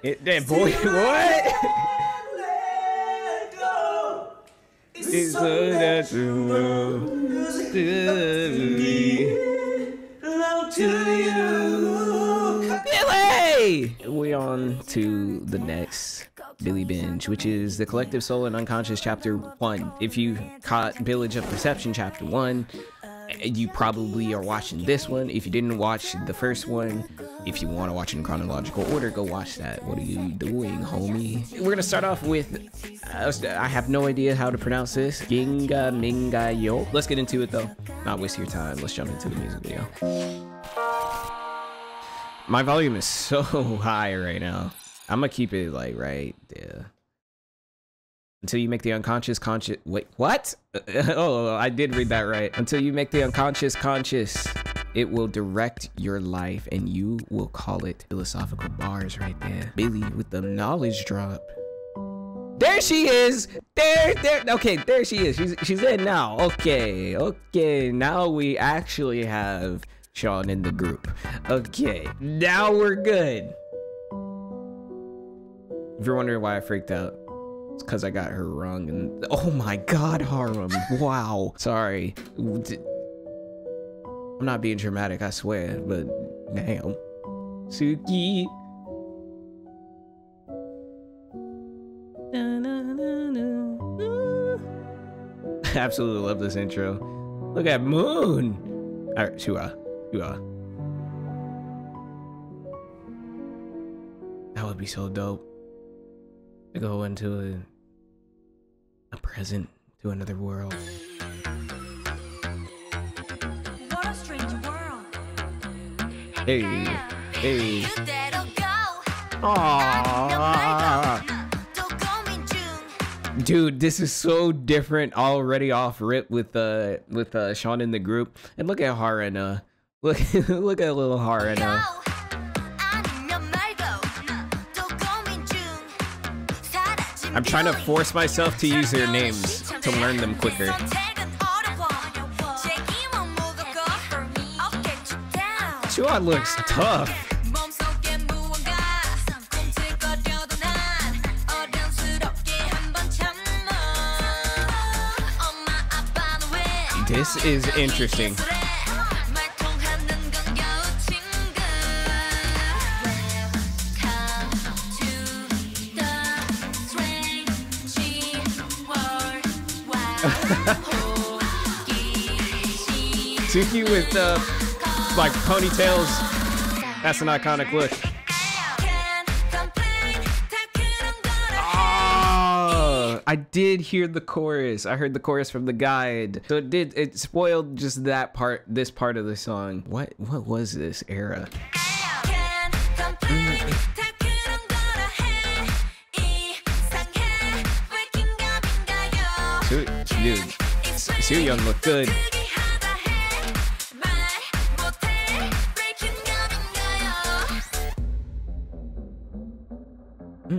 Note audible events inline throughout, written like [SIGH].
It, that boy, what? It's so that you Billlie! We on to the next Billlie Binge, which is the Collective Soul and Unconscious Chapter 1. If you caught Village of Perception Chapter 1, you probably are watching this one. If you didn't watch the first one, if you want to watch in chronological order, go watch that. What are you doing, homie? We're gonna start off with, uh, I have no idea how to pronounce this. GingaMingaYo. Let's get into it though. Not waste your time. Let's jump into the music video. My volume is [LAUGHS] so high right now. I'm gonna keep it like right there. Until you make the unconscious conscious. Wait, what? [LAUGHS] oh, I did read that right. Until you make the unconscious conscious, it will direct your life and you will call it philosophical bars right there. Billlie with the knowledge drop. There she is. There, there. Okay, there she is. She's she's in now. Okay, okay. Now we actually have Sheon in the group. Okay, now we're good. If you're wondering why I freaked out, it's because I got her wrong. And oh my God, Haram! wow. Sorry. I'm not being dramatic, I swear. But damn, Tsuki. [LAUGHS] Absolutely love this intro. Look at Moon. All right, Shua, Shua. That would be so dope to go into a, a present to another world. What a strange world. Hey, hey. Aww. Dude, this is so different already off rip with uh with uh Sheon in the group. And look at Haruna. Look [LAUGHS] look at little Haruna. I'm trying to force myself to use their names to learn them quicker. Chuan looks tough. This is interesting. Tsuki with uh, like ponytails. That's an iconic look. Oh, I did hear the chorus. I heard the chorus from the guide. So it did. It spoiled just that part. This part of the song. What? What was this era? Dude, Suhyeon looked good.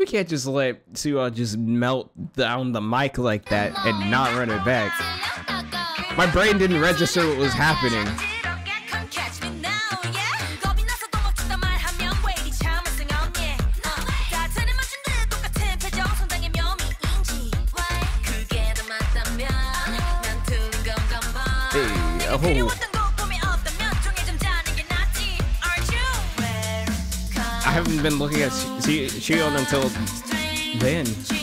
We can't just let Sua just melt down the mic like that and not run it back. My brain didn't register what was happening. Hey, oh. Haven't been looking at Suhyeon until then.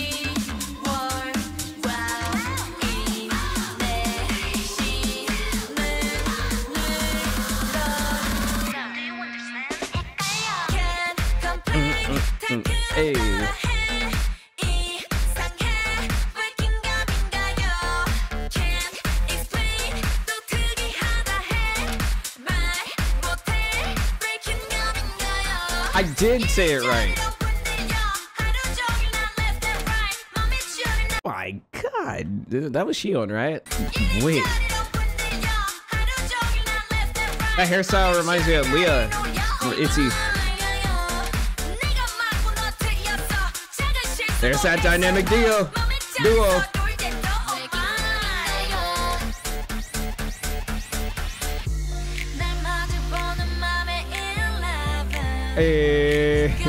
I did say it right. Oh my god. That was Sheon, right? Wait. That hairstyle reminds me of Lia or Itzy. There's that dynamic deal, Duo. Hey. Eh, [LAUGHS]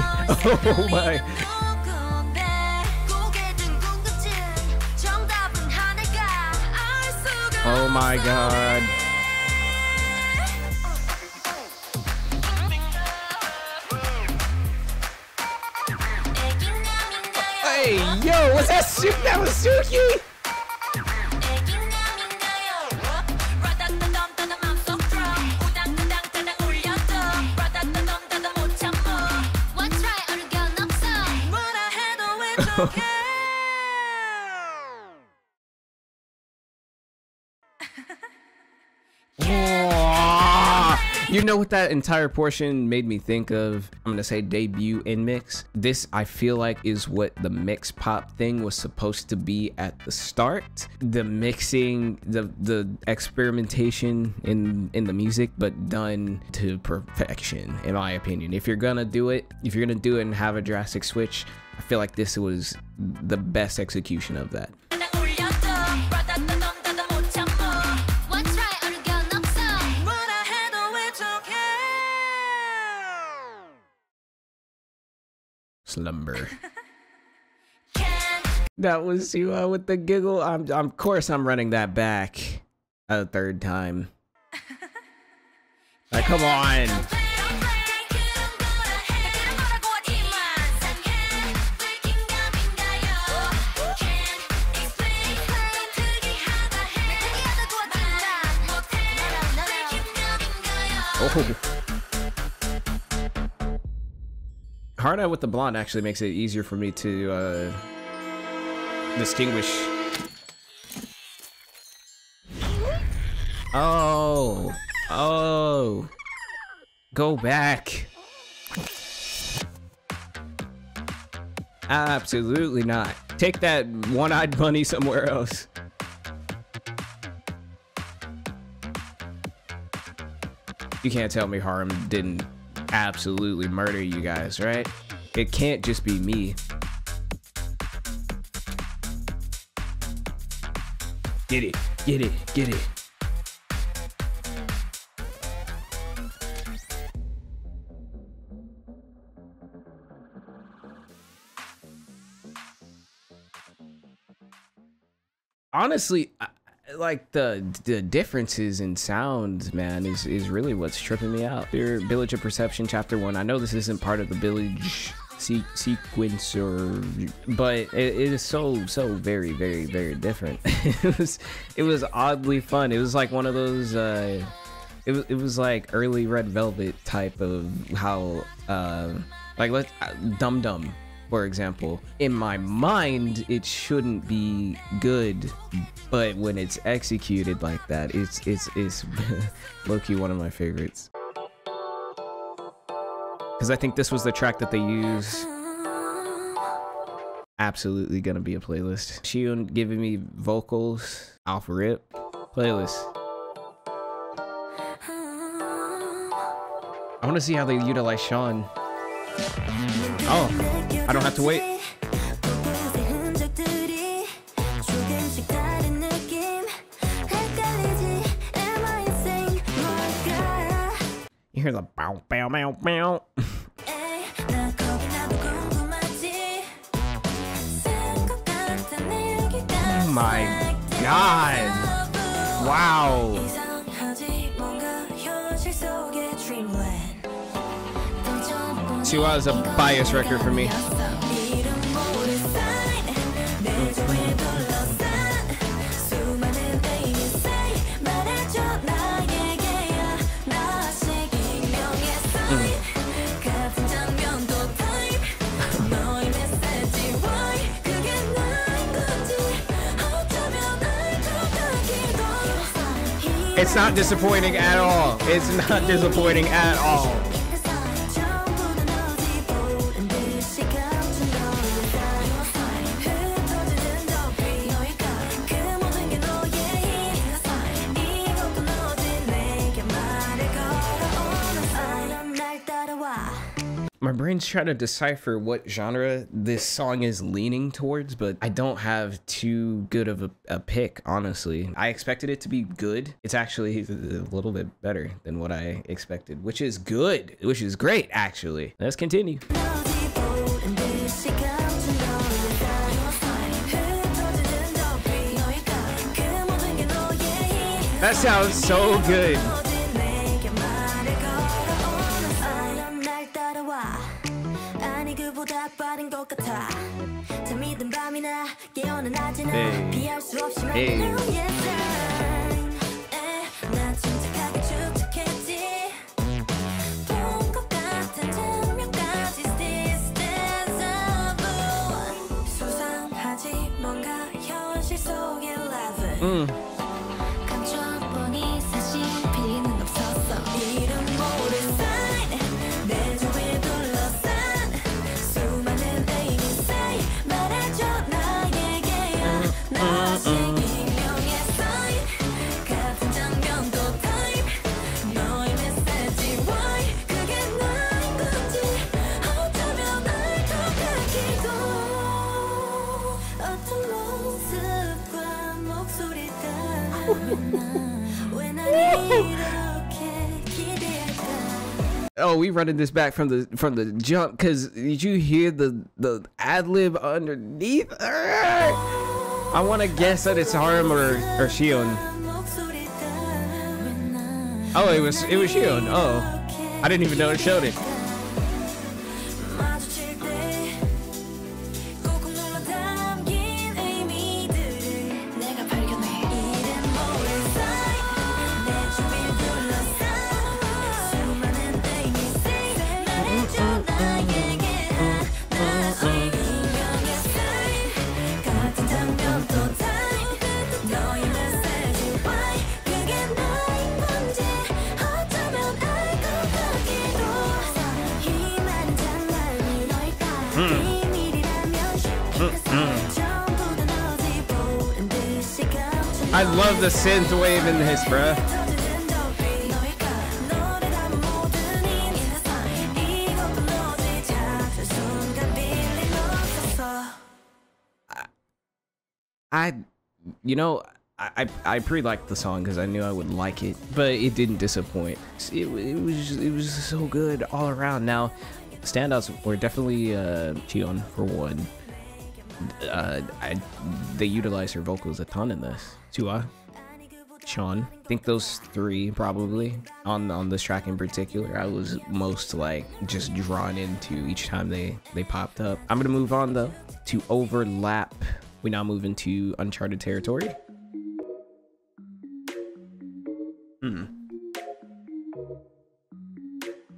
oh my. Oh my god. Hey, yo, was that that was Tsuki? You know what that entire portion made me think of? I'm gonna say debut in mix. This I feel like is what the mix pop thing was supposed to be at the start. The mixing, the the experimentation in in the music, but done to perfection, in my opinion. If you're gonna do it, if you're gonna do it and have a drastic switch, I feel like this was the best execution of that. Slumber. [LAUGHS] that was you uh, with the giggle. I'm, I'm, of course, I'm running that back a third time. [LAUGHS] Like, come on. [LAUGHS] Hard Eye with the blonde actually makes it easier for me to uh, distinguish. Oh. Oh. Go back. Absolutely not. Take that one-eyed bunny somewhere else. You can't tell me Haram didn't absolutely murder you guys, right? It can't just be me. Get it, get it, get it. Honestly, like the the differences in sounds, man, is is really what's tripping me out. Your Village of Perception, Chapter One. I know this isn't part of the Village se- sequence, or but it, it is so so very very very different. [LAUGHS] it was it was oddly fun. It was like one of those. Uh, it was it was like early Red Velvet type of how uh, like let uh, Dumb Dumb for example, in my mind, it shouldn't be good, but when it's executed like that, it's it's it's [LAUGHS] low-key one of my favorites. Because I think this was the track that they use. Absolutely gonna be a playlist. Sheon giving me vocals, Alpha Rip, playlist. I want to see how they utilize Sheon. Oh, I don't have to wait. You hear the bow, bow, bow, bow. Oh my god. Wow. A bias record for me. It's not disappointing at all. It's not disappointing at all. my brain's trying to decipher what genre this song is leaning towards, but I don't have too good of a, a, pick, honestly. I expected it to be good. It's actually a little bit better than what I expected, which is good, which is great, actually. Let's continue. That sounds so good. 그보다 빠른 것 같아 잠이든 밤이나 깨어난 낮이나 Hey. 피할 수 없이 Hey. 만나는 예상 나 침착하게 축축했지 본 것 같은 장면까지 This dance of blue 수상하지 뭔가 현실 속의 level. oh, we running this back from the from the jump because did you hear the the ad lib underneath? I want to guess that it's Haram or or Sheon. Oh, it was it was Sheon. Oh, I didn't even know it showed it. I love the synth wave in this, bruh. I, you know, I I pretty liked the song because I knew I would like it, but it didn't disappoint. It, it was it was so good all around. Now standouts were definitely uh, Cheon for one. Uh, I they utilize her vocals a ton in this. Tua, Sheon, I think those three probably on on this track in particular. I was most like just drawn into each time they they popped up. I'm gonna move on though to overlap. We now move into uncharted territory. Hmm.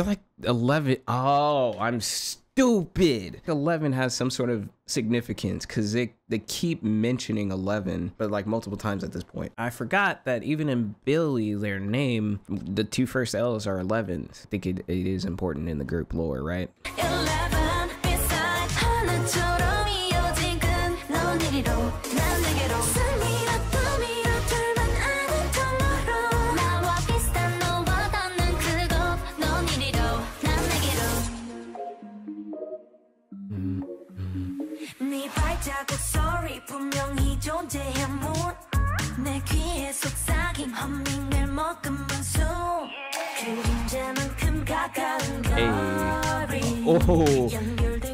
feel like 11. Oh, I'm stupid. 11 has some sort of significance because they, they keep mentioning 11, but like multiple times at this point. I forgot that even in Billlie, their name, the two first L's are 11. I think it, it is important in the group lore, right? 11. 네 발자국 소리 분명히 존재해 귀에 속삭임 허밍을 머금은 숨 그림자만큼 가까운 거리 oh.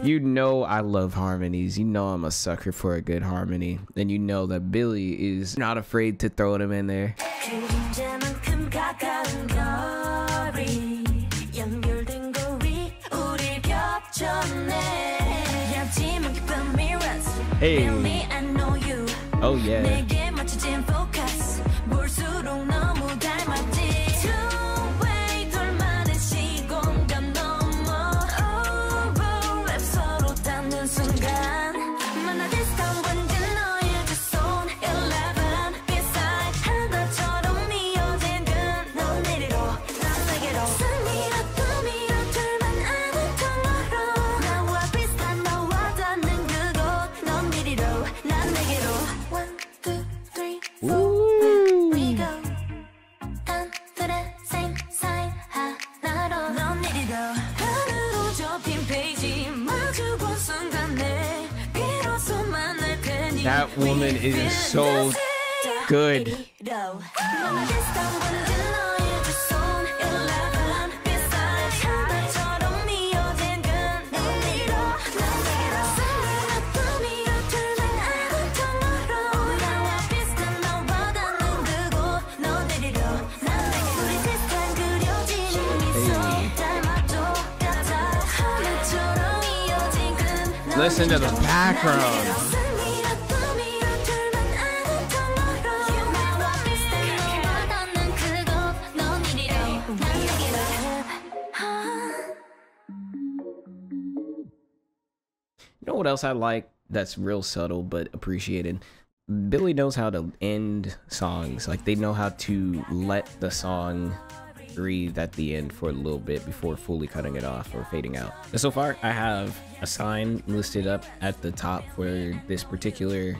You know I love harmonies. You know I'm a sucker for a good harmony. And you know that Billlie is not afraid to throw them in there. Hey. Feel me, I know you. Oh yeah. That woman is so good. Listen to the background. You know what else I like that's real subtle but appreciated? Billlie knows how to end songs. Like they know how to let the song breathe at the end for a little bit before fully cutting it off or fading out. And so far, I have a sign listed up at the top for this particular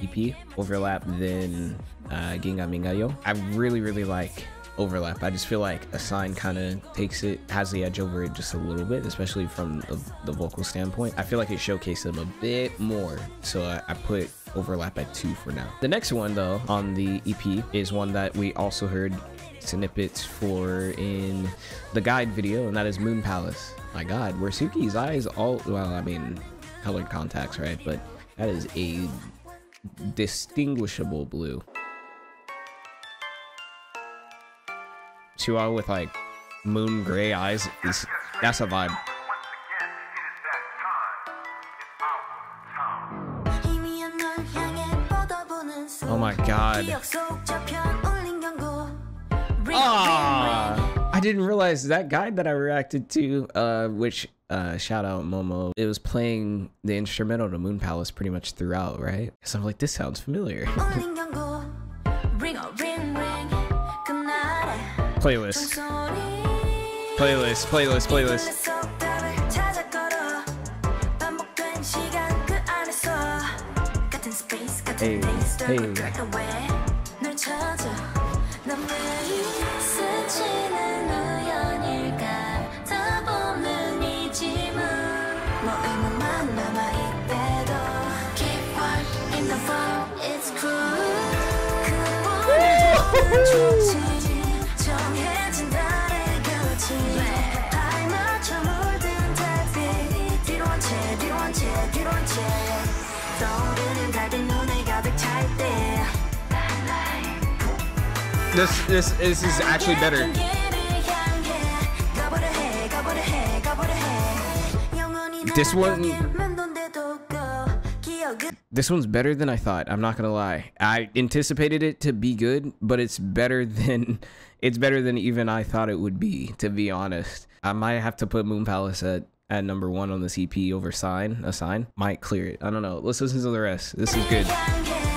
EP, Overlap, then uh, GingaMingaYo. I really, really like Overlap. I just feel like a sign kind of takes it, has the edge over it just a little bit, especially from the, the vocal standpoint. I feel like it showcased them a bit more, so I, I put Overlap at two for now. The next one, though, on the EP is one that we also heard snippets for in the guide video, and that is Moon Palace. My god, where Tsuki's eyes all, well, I mean, colored contacts, right? But that is a distinguishable blue. Chua with like moon gray eyes is that's a vibe. Oh my God. Ah, I didn't realize that guide that I reacted to, uh, which uh, shout out Momo, it was playing the instrumental to Moon Palace pretty much throughout, right? So I'm like, this sounds familiar. [LAUGHS] [LAUGHS] playlist, playlist, playlist, playlist. Hey, hey. This, this, this is actually better. This one- This one's better than I thought. I'm not gonna lie. I anticipated it to be good, but it's better [LAUGHS] than it's better than even I thought it would be. To be honest, I might have to put Moon Palace at at number one on the CP over Sign. A Sign might clear it. I don't know. Let's listen to the rest. This is good.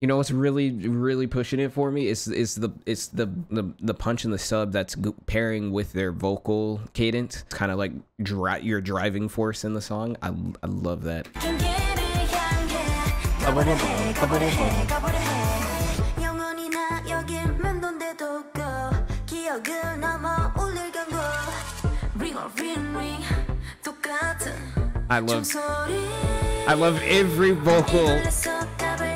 You know what's really really pushing it for me is is the it's the the, the punch in the sub that's g- pairing with their vocal cadence. It's kind of like dri- your driving force in the song. I I love that. I love I love every vocal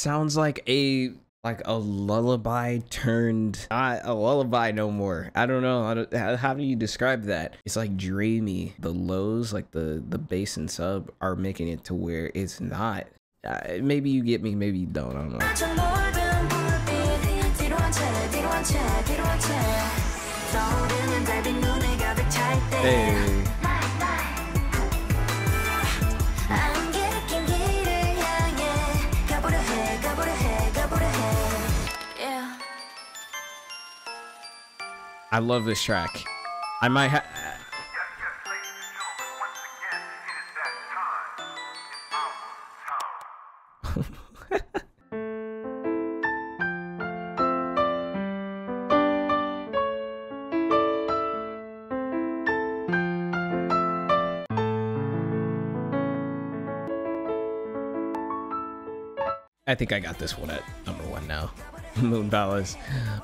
sounds like a like a lullaby turned not a lullaby no more. I don't know how, how, do you describe that? It's like dreamy. The lows, like the the bass and sub, are making it to where it's not. Uh, maybe you get me, maybe you don't. I don't know. 저 I love this track. I might have. I think I got this one at. [LAUGHS] Moon Palace.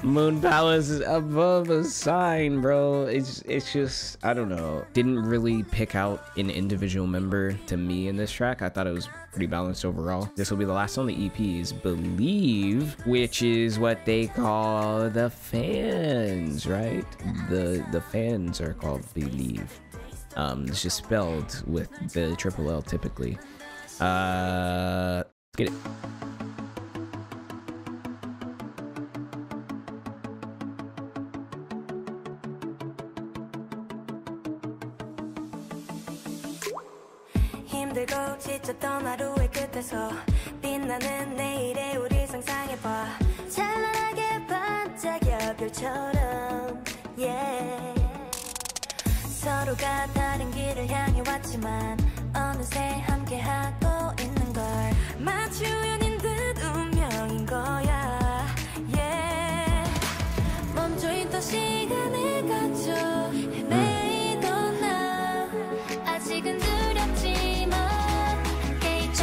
Moon Palace is above a sign, bro. It's it's just I don't know. Didn't really pick out an individual member to me in this track. I thought it was pretty balanced overall. This will be the last on the EP is Believe, which is what they call the fans, right? The the fans are called Belllieve. Um, it's just spelled with the triple L typically. Uh, get it.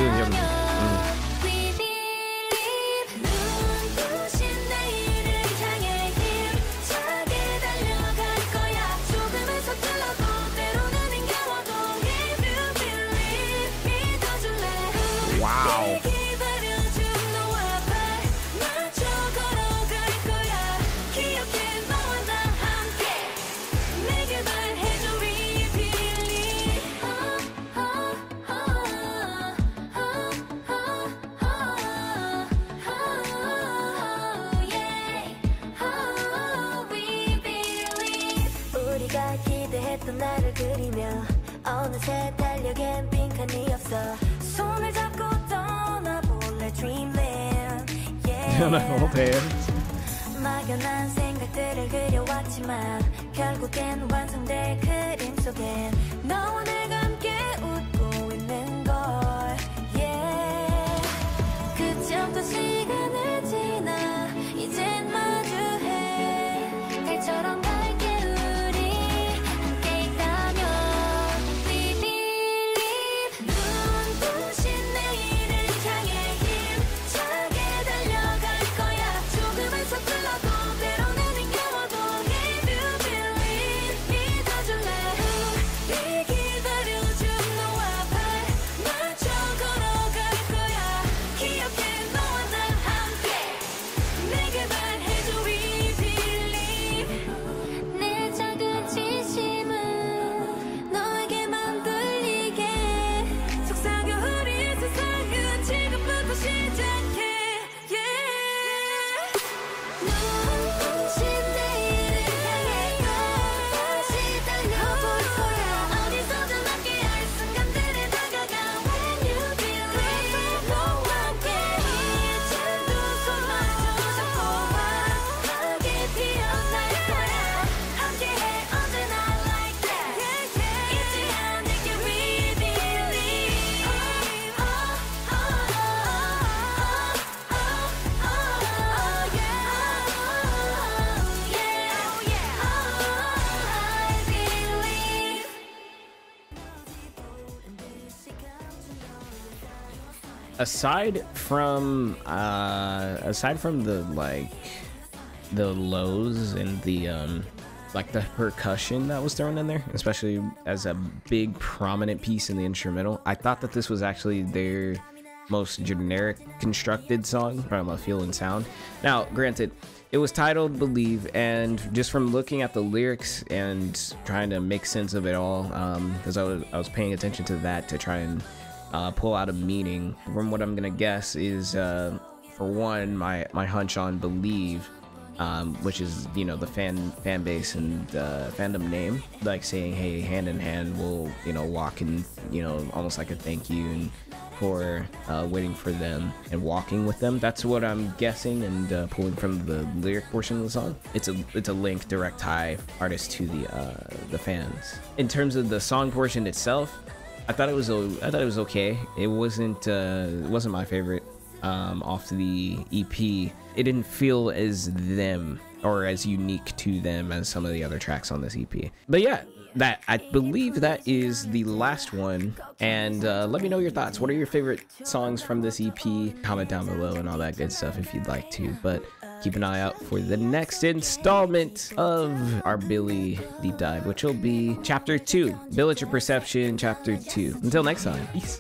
是你 yeah. 막연한 생각들을 그려왔지만 결국엔 완성될 그림 속엔 너와 내가 함께 aside from uh aside from the like the lows and the um like the percussion that was thrown in there especially as a big prominent piece in the instrumental i thought that this was actually their most generic constructed song from a feel and sound. Now, granted, it was titled Believe, and just from looking at the lyrics and trying to make sense of it all, because I, was, I was paying attention to that to try and uh, pull out a meaning. From what I'm gonna guess is, uh, for one, my my hunch on Believe um, which is you know the fan fan base and uh, fandom name, like saying, "Hey, hand in hand, we'll you know walk and you know almost like a thank you and for uh, waiting for them and walking with them." That's what I'm guessing and uh, pulling from the lyric portion of the song. It's a it's a link direct tie artist to the uh, the fans. In terms of the song portion itself, I thought it was I thought it was okay. It wasn't uh, it wasn't my favorite um, off the EP it didn't feel as them or as unique to them as some of the other tracks on this EP. But yeah, that I believe that is the last one. And uh, let me know your thoughts. What are your favorite songs from this EP? Comment down below and all that good stuff if you'd like to. But keep an eye out for the next installment of our Billlie deep dive, which will be chapter two, Your Perception, chapter two. Until next time, peace.